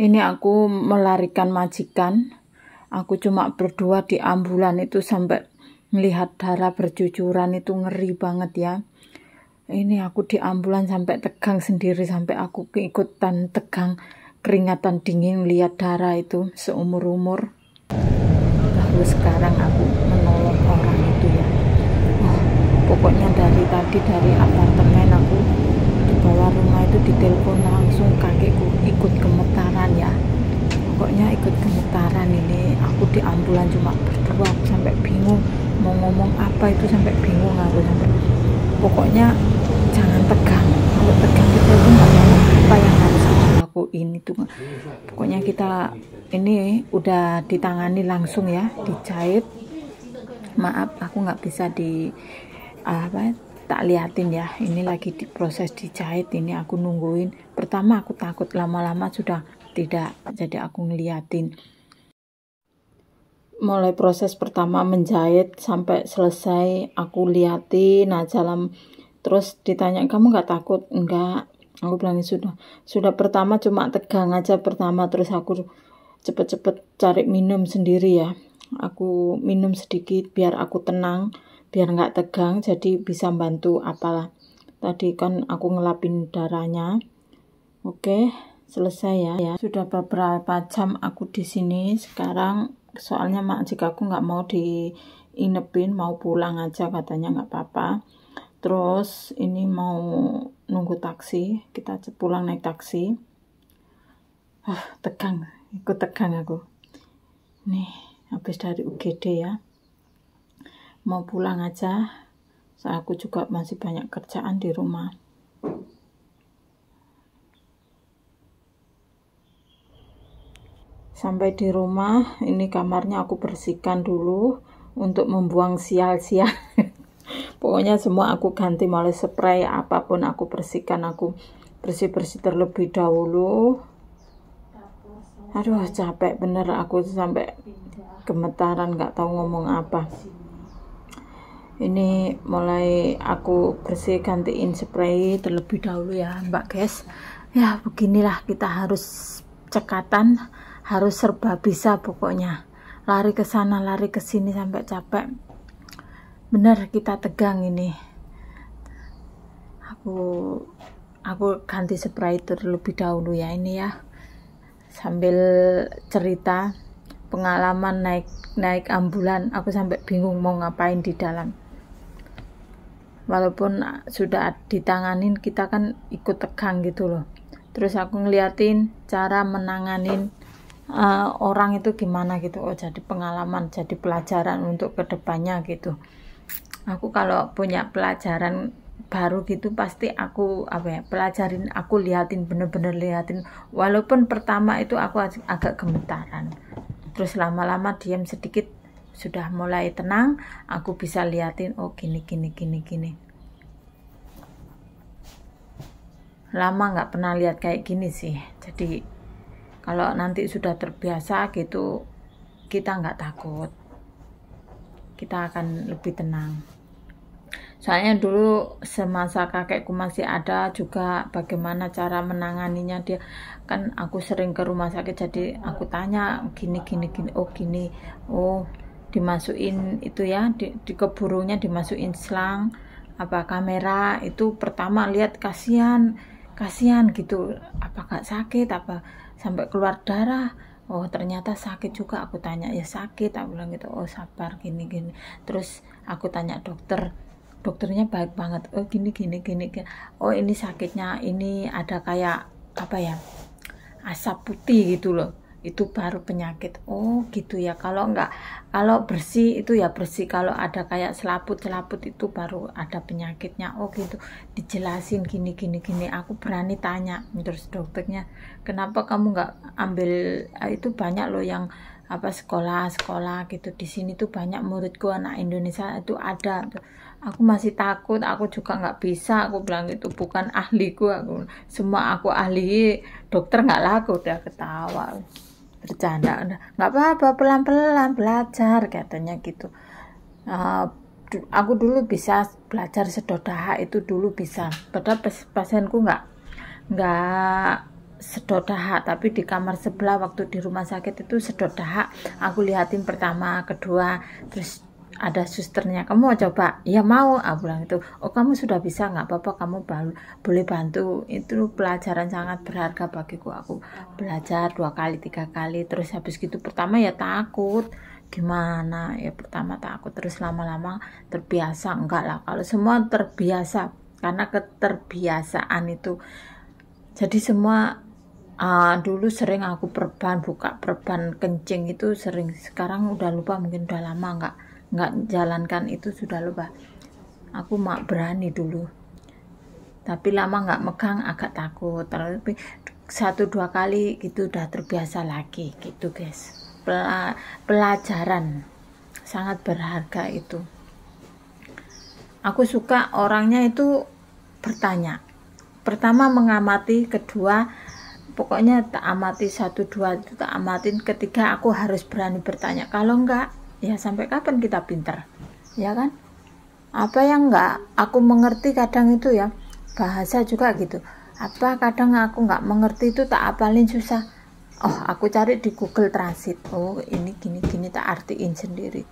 ini aku melarikan majikan. Aku cuma berdua di ambulan itu sampai melihat darah bercucuran itu ngeri banget ya. Ini aku di ambulan sampai tegang sendiri sampai aku keikutan tegang keringatan dingin lihat darah itu seumur-umur baru sekarang aku menolong orang itu ya. Oh, pokoknya dari tadi dari apartemen aku itu ditelepon langsung kakekku ikut gemetaran ya. Pokoknya ikut gemetaran ini aku di ambulan cuma berdua aku sampai bingung mau ngomong apa itu sampai bingung aku sampai pokoknya jangan tegang. Kalau tegang kita itu nggak tahu apa yang harus aku lakuin itu. Pokoknya kita ini udah ditangani langsung ya dijahit. Maaf aku nggak bisa di apa tak liatin ya. Ini lagi diproses dijahit ini aku nungguin. Pertama aku takut lama-lama sudah tidak jadi aku ngeliatin. Mulai proses pertama menjahit sampai selesai aku liatin aja dalam terus ditanya kamu nggak takut? Enggak. Aku bilang sudah. Sudah pertama cuma tegang aja pertama terus aku cepet-cepet cari minum sendiri ya. Aku minum sedikit biar aku tenang biar nggak tegang jadi bisa bantu apalah. Tadi kan aku ngelapin darahnya. Oke selesai ya, ya. sudah beberapa jam aku di sini. Sekarang soalnya mak jika aku nggak mau diinepin mau pulang aja katanya nggak apa-apa. Terus ini mau nunggu taksi. Kita pulang naik taksi. Ah tegang. Ikut tegang aku. Nih habis dari UGD ya mau pulang aja. Saya aku juga masih banyak kerjaan di rumah. Sampai di rumah ini kamarnya aku bersihkan dulu untuk membuang sial-sial pokoknya semua aku ganti mulai spray apa pun aku bersihkan aku bersih-bersih terlebih dahulu. Aduh capek bener aku sampai gemetaran nggak tahu ngomong apa ini mulai aku bersih gantiin spray terlebih dahulu ya mbak guys. Ya beginilah kita harus cekatan harus serba bisa pokoknya. Lari ke sana lari ke sini sampai capek. Benar kita tegang ini. Aku aku ganti spray terlebih dahulu ya ini ya. Sambil cerita pengalaman naik naik ambulan aku sampai bingung mau ngapain di dalam walaupun sudah ditanganin kita kan ikut tegang gitu loh. Terus aku ngeliatin cara menanganin uh, orang itu gimana gitu. Oh jadi pengalaman jadi pelajaran untuk ke depannya gitu. Aku kalau punya pelajaran baru gitu pasti aku apa ya pelajarin aku liatin bener-bener liatin. Walaupun pertama itu aku agak gemetaran. Terus lama-lama diam sedikit sudah mulai tenang aku bisa liatin oh gini gini gini gini. Lama nggak pernah lihat kayak gini sih. Jadi kalau nanti sudah terbiasa gitu kita nggak takut. Kita akan lebih tenang. Soalnya dulu semasa kakekku masih ada juga bagaimana cara menanganinya dia. Kan aku sering ke rumah sakit jadi aku tanya gini gini gini oh gini oh dimasukin itu ya di, di dimasukin selang apa kamera. Itu pertama lihat kasihan kasihan gitu. Apa gak sakit? Apa sampai keluar darah? Oh ternyata sakit juga. Aku tanya ya sakit. Aku bilang gitu oh sabar gini gini. Terus aku tanya dokter dokternya baik banget. Oh gini gini gini, gini. oh ini sakitnya ini ada kayak apa ya asap putih gitu loh itu baru penyakit. Oh gitu ya. Kalau enggak kalau bersih itu ya bersih. Kalau ada kayak selaput selaput itu baru ada penyakitnya. Oh gitu. Dijelasin gini gini gini. Aku berani tanya. Terus dokternya kenapa kamu enggak ambil ah, itu banyak loh yang apa sekolah sekolah gitu. Di sini tuh banyak muridku anak Indonesia itu ada. Aku masih takut. Aku juga nggak bisa. Aku bilang itu bukan ahliku. Aku semua aku ahli. Dokter nggak laku. Udah ketawa bercanda. Nggak apa-apa pelan-pelan belajar katanya gitu. Uh, aku dulu bisa belajar sedodah itu dulu bisa. Padahal pasienku nggak nggak sedot dahak tapi di kamar sebelah waktu di rumah sakit itu sedot dahak aku lihatin pertama kedua terus ada susternya kamu mau coba? Ya mau. Aku bilang itu oh kamu sudah bisa nggak apa-apa kamu boleh bantu. Itu pelajaran sangat berharga bagiku. Aku belajar dua kali tiga kali terus habis gitu pertama ya takut. Gimana? Ya pertama takut terus lama-lama terbiasa. Enggak lah kalau semua terbiasa karena keterbiasaan itu. Jadi semua uh, dulu sering aku perban buka perban kencing itu sering sekarang udah lupa mungkin udah lama nggak nggak jalankan itu sudah lupa. Aku mak berani dulu. Tapi lama nggak megang agak takut. Tapi satu dua kali gitu udah terbiasa lagi gitu guys. Pelajaran. Sangat berharga itu. Aku suka orangnya itu bertanya. Pertama mengamati kedua pokoknya tak amati satu dua itu tak amatin. Ketiga aku harus berani bertanya. Kalau enggak ya sampai kapan kita pinter ya kan? Apa yang enggak aku mengerti kadang itu ya bahasa juga gitu. Apa kadang aku enggak mengerti itu tak apalin susah. Oh aku cari di Google Translate oh ini gini gini tak artiin sendiri.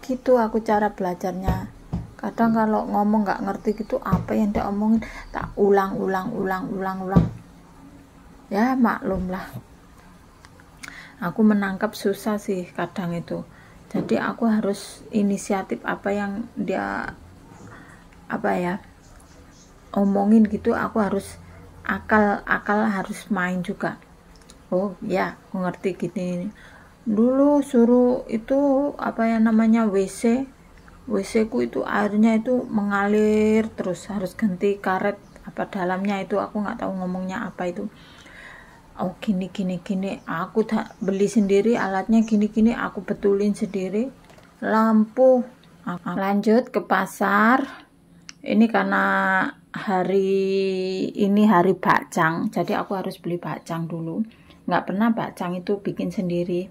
Gitu aku cara belajarnya. Kadang kalau ngomong nggak ngerti gitu apa yang dia omongin? Tak ulang ulang ulang ulang. Ulang ya maklum lah aku menangkap susah sih kadang itu jadi aku harus inisiatif apa yang dia apa ya omongin gitu aku harus akal akal harus main juga. Oh ya aku ngerti gini. Dulu suruh itu apa ya namanya WC WC ku itu airnya itu mengalir terus harus ganti karet apa dalamnya itu aku nggak tahu ngomongnya apa itu oh gini gini gini. Aku beli sendiri alatnya gini gini. Aku betulin sendiri. Lampu. Lanjut ke pasar. Ini karena hari ini hari bacang. Jadi aku harus beli bacang dulu. Nggak pernah bacang itu bikin sendiri.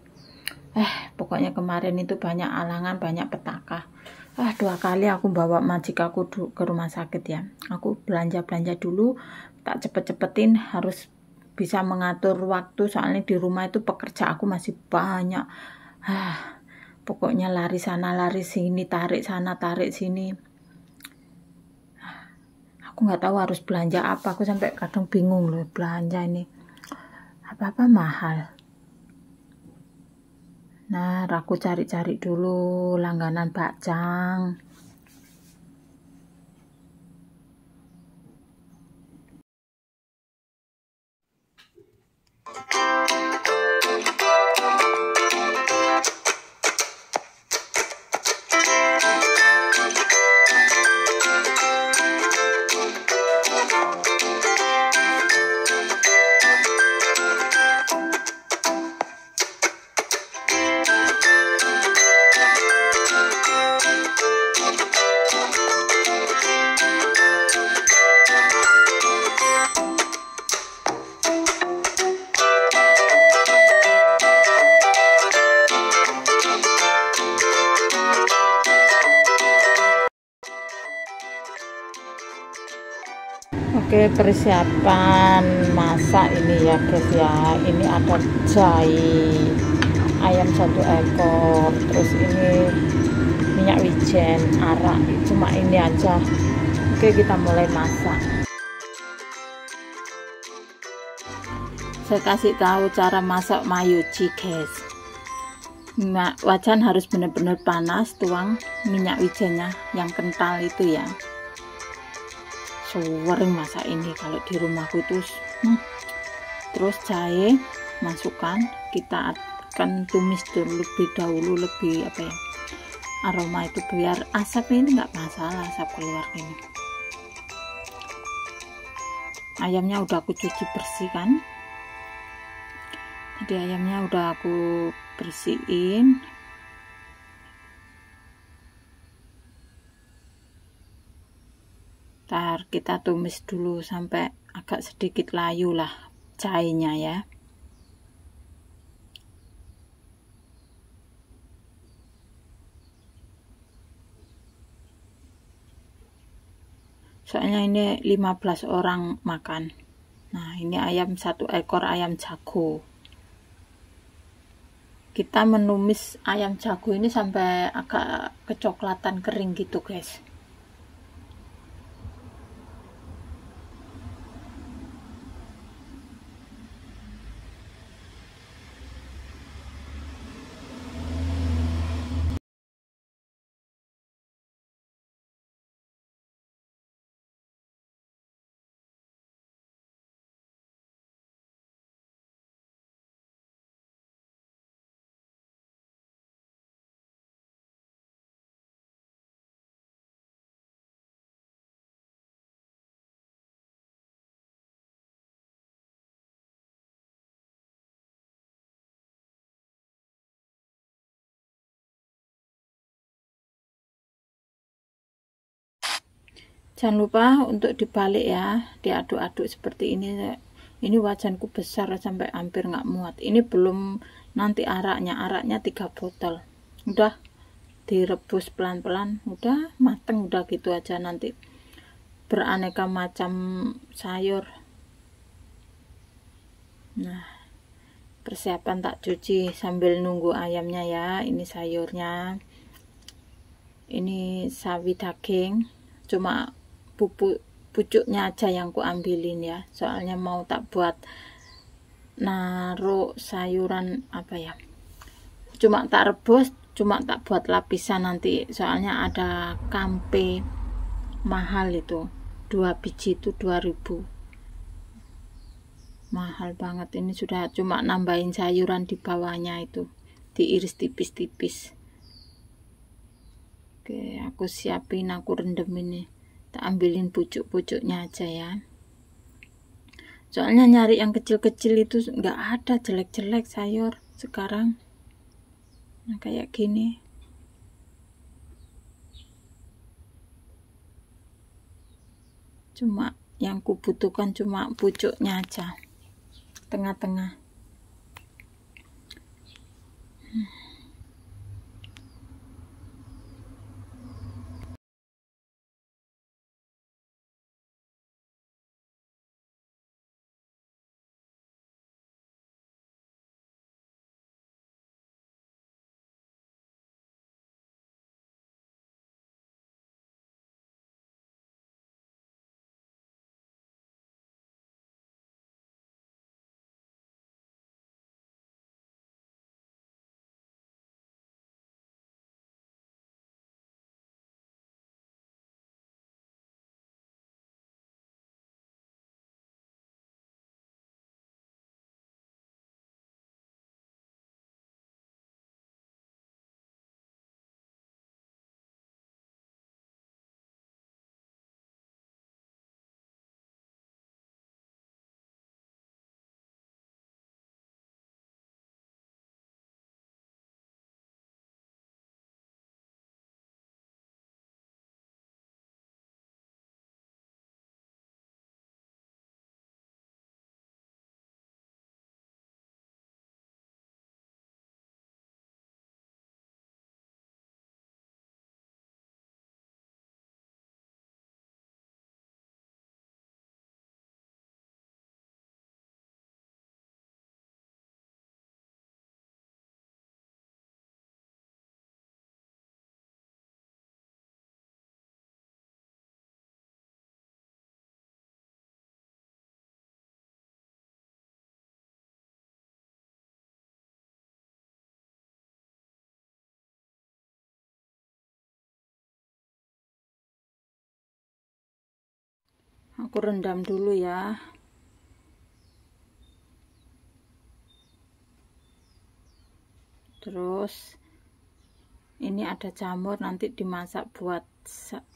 Eh pokoknya kemarin itu banyak alangan banyak petaka. Ah dua kali aku bawa majik aku ke rumah sakit ya. Aku belanja belanja dulu. Tak cepet-cepetin harus bisa mengatur waktu. Soalnya di rumah itu pekerja aku masih banyak. Ah pokoknya lari sana lari sini tarik sana tarik sini. Aku nggak tahu harus belanja apa. Aku sampai kadang bingung loh belanja ini apa-apa mahal. Nah aku cari-cari dulu langganan bakcang Oke persiapan masak ini ya guys ya. Ini ada jahe ayam satu ekor terus ini minyak wijen arak. Cuma ini aja. Oke kita mulai masak. Saya kasih tahu cara masak mayuci guys. Wajan harus benar-benar panas tuang minyak wijennya yang kental itu ya sering masa ini kalau di rumahku itu. Hmm. terus jahe masukkan kita akan tumis dulu lebih dahulu lebih apa ya aroma itu biar asap ini nggak masalah asap keluar ini. Ayamnya udah aku cuci bersih kan jadi ayamnya udah aku bersihin ntar kita tumis dulu sampai agak sedikit layu lah cahayanya ya. Soalnya ini 15 orang makan. Nah ini ayam satu ekor ayam jago. Kita menumis ayam jago ini sampai agak kecoklatan kering gitu guys jangan lupa untuk dibalik ya diaduk-aduk seperti ini. Ini wajanku besar sampai hampir nggak muat. Ini belum nanti araknya. Araknya tiga botol. Udah direbus pelan-pelan. Udah mateng udah gitu aja. Nanti beraneka macam sayur. Nah persiapan tak cuci sambil nunggu ayamnya ya. Ini sayurnya. Ini sawi daging. Cuma pupuk pucuknya aja yang ku ambilin ya. Soalnya mau tak buat naruh sayuran apa ya. Cuma tak rebus cuma tak buat lapisan nanti. Soalnya ada kampe mahal itu. Dua biji itu 2000 mahal banget. Ini sudah cuma nambahin sayuran di bawahnya itu. Diiris tipis-tipis. Oke aku siapin aku rendem ini kita ambilin pucuk-pucuknya aja ya. Soalnya nyari yang kecil-kecil itu nggak ada jelek-jelek sayur sekarang. Nah kayak gini. Cuma yang kubutuhkan cuma pucuknya aja. Tengah-tengah. Hmm. Aku rendam dulu ya. Terus ini ada jamur nanti dimasak buat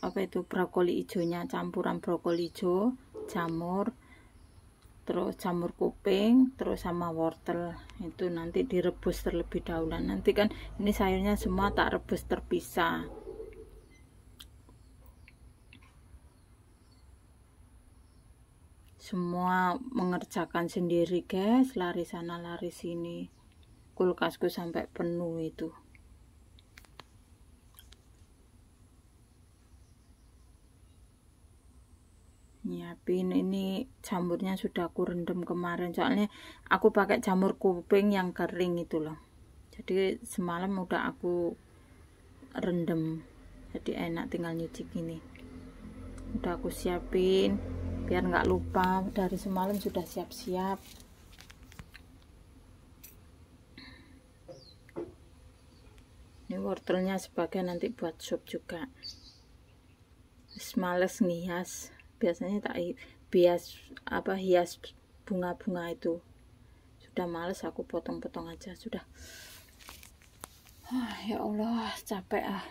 apa itu brokoli hijaunya campuran brokoli hijau jamur terus jamur kuping terus sama wortel. Itu nanti direbus terlebih dahulu. Nanti kan ini sayurnya semua tak rebus terpisah semua mengerjakan sendiri guys. Lari sana lari sini. Kulkasku sampai penuh itu. Nyiapin. Ini jamurnya sudah aku rendam kemarin. Soalnya aku pakai jamur kuping yang kering itu loh. Jadi semalam udah aku rendam. Jadi enak tinggal nyuci gini. Udah aku siapin biar nggak lupa dari semalam sudah siap-siap. Ini wortelnya sebagai nanti buat sup juga. Males ngias. Biasanya tak bias apa hias bunga-bunga itu. Sudah males aku potong-potong aja sudah. Ah, ya Allah capek ah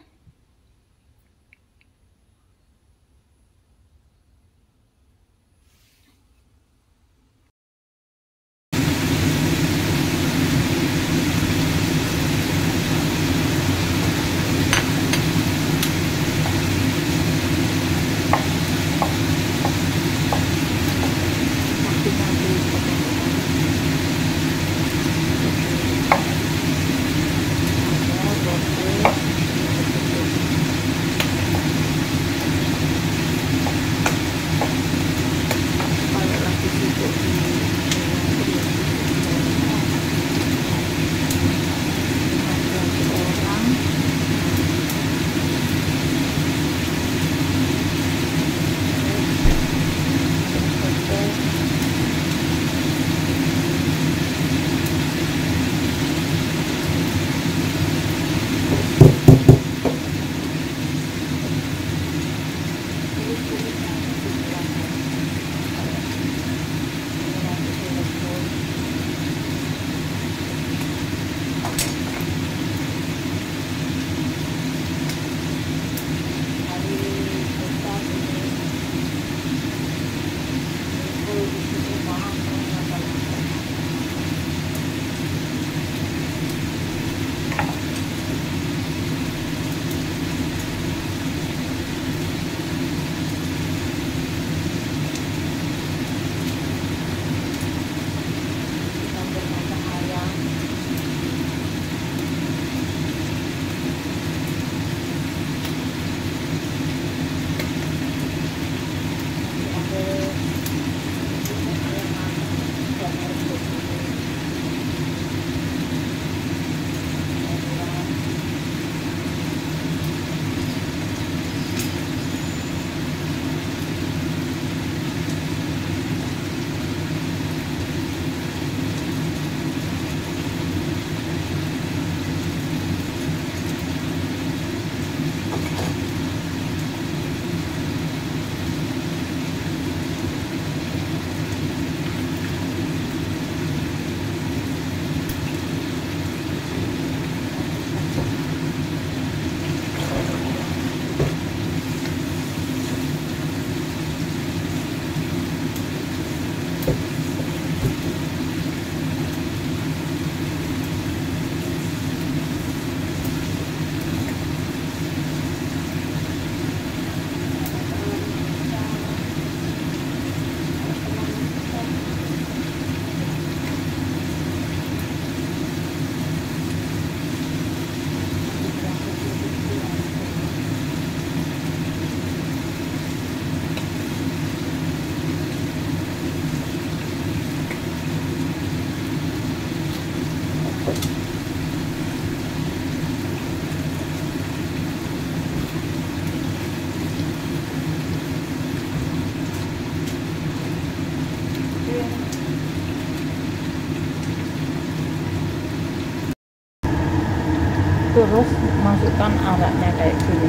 terus masukkan araknya kayak gini.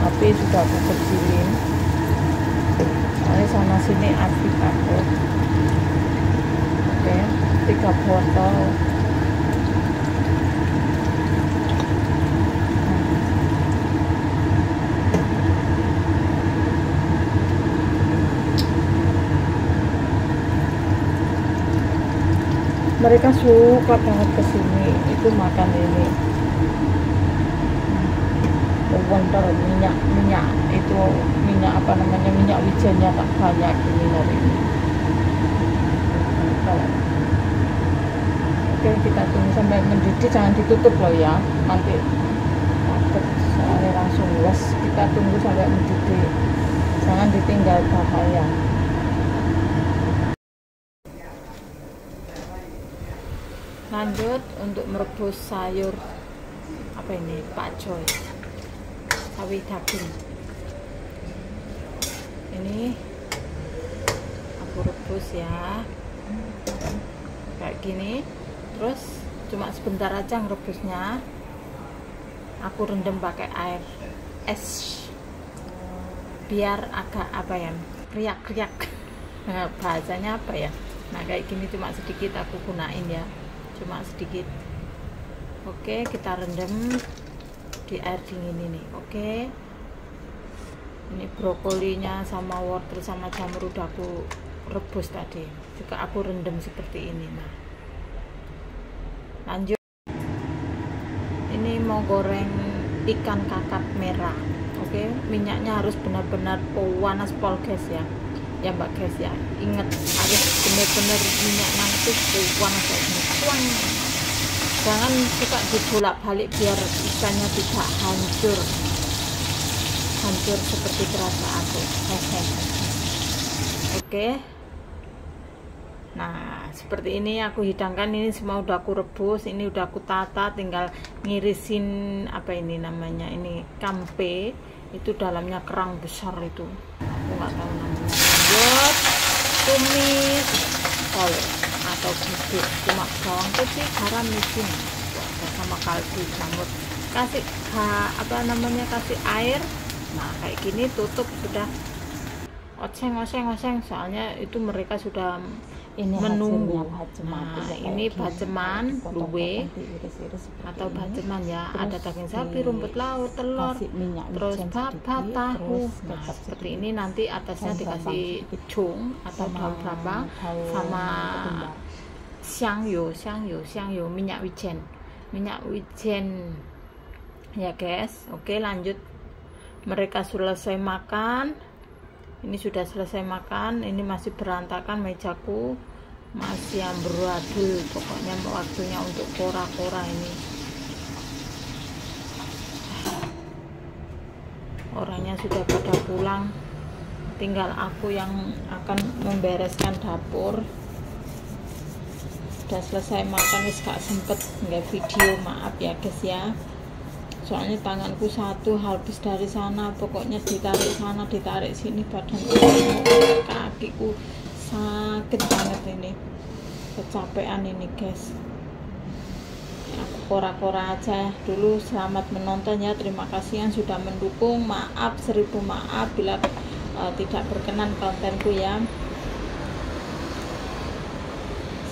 Api sudah aku kecilin. Soalnya sana sini api takut oke tiga botol mereka suka banget ke sini itu makan ini. Wonder minyak minyak. Itu minyak apa namanya minyak wijennya tak banyak ini hari ini. Oke kita tunggu sampai mendidih jangan ditutup loh ya. Nanti takut soalnya langsung les. Kita tunggu sampai mendidih. Jangan ditinggal bahaya lanjut untuk merebus sayur. Apa ini? Pak Joy. Sawi daging. Ini aku rebus ya. Kayak gini. Terus cuma sebentar aja ngerebusnya. Aku rendam pakai air es. Biar agak apa ya? Riak-riak. Bahasanya apa ya? Nah kayak gini cuma sedikit aku gunain ya cuma sedikit. Oke kita rendam di air dingin ini. Oke. Ini brokolinya sama wortel sama jamur udah aku rebus tadi. Juga aku rendam seperti ini nah lanjut. Ini mau goreng ikan kakap merah. Oke minyaknya harus benar-benar panas pol gas ya. Ya mbak guys ya. Ingat harus benar-benar minyaknya itu panas kayak jangan suka dibolak balik biar ikannya tidak hancur. Hancur seperti terasa aku hehe oke. Nah seperti ini aku hidangkan. Ini semua udah aku rebus ini udah aku tata tinggal ngirisin apa ini namanya ini kampe. Itu dalamnya kerang besar itu. Aku nggak tahu namanya. Lanjut. Tumis. Kol atau bubuk cuma bawang putih garam micin sama kaldu jamur. Kasih ha, apa namanya kasih air. Nah kayak gini tutup sudah. Oseng oseng oseng soalnya itu mereka sudah ini menunggu. nah ini baceman luwe. atau baceman ya. Ada daging sapi rumput laut telur. terus babat tahu. nah seperti ini nanti atasnya dikasih cung atau daun berapa sama xiangyu xiangyu xiangyu minyak wijen. Minyak wijen. Ya guys oke lanjut. Mereka selesai makan. Ini sudah selesai makan. Ini masih berantakan mejaku. Masih amburadul pokoknya waktunya untuk kora-kora ini. Orangnya sudah pada pulang. Tinggal aku yang akan membereskan dapur sudah selesai makan wis gak sempet nggak video maaf ya guys ya. Soalnya tanganku satu habis dari sana pokoknya ditarik sana ditarik sini badan kakiku sakit banget ini. Kecapean ini guys. Aku kora-kora aja. Dulu selamat menonton ya. Terima kasih yang sudah mendukung. Maaf seribu maaf bila uh, tidak berkenan kontenku ya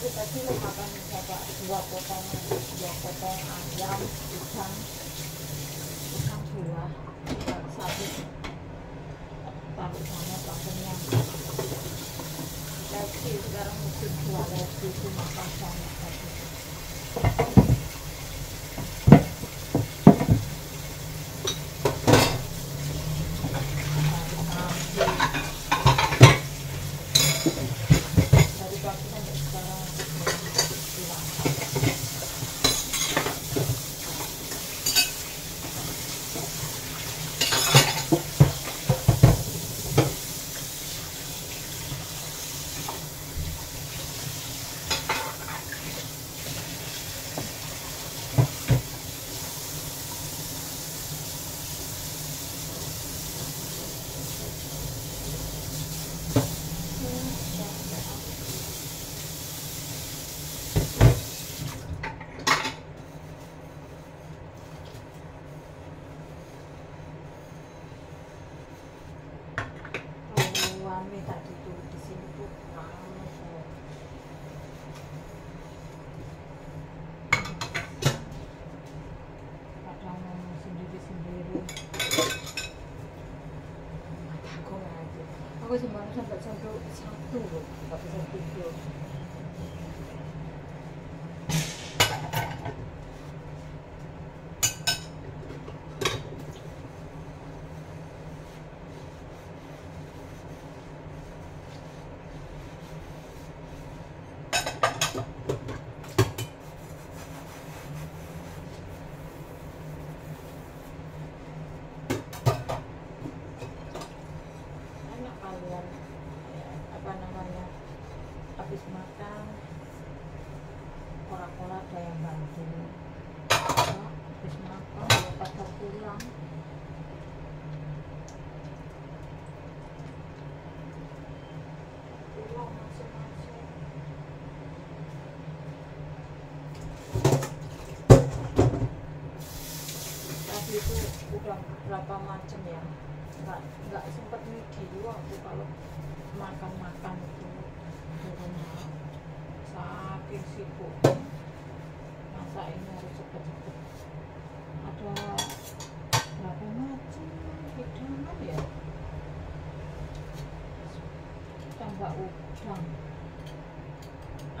aku tadi mau makan coba dua potong dua potong ayam ikan dua satu taruh sana tak kenyang lagi sekarang musim dua lagi makan sama 上边儿上钩儿掐肚肚儿把这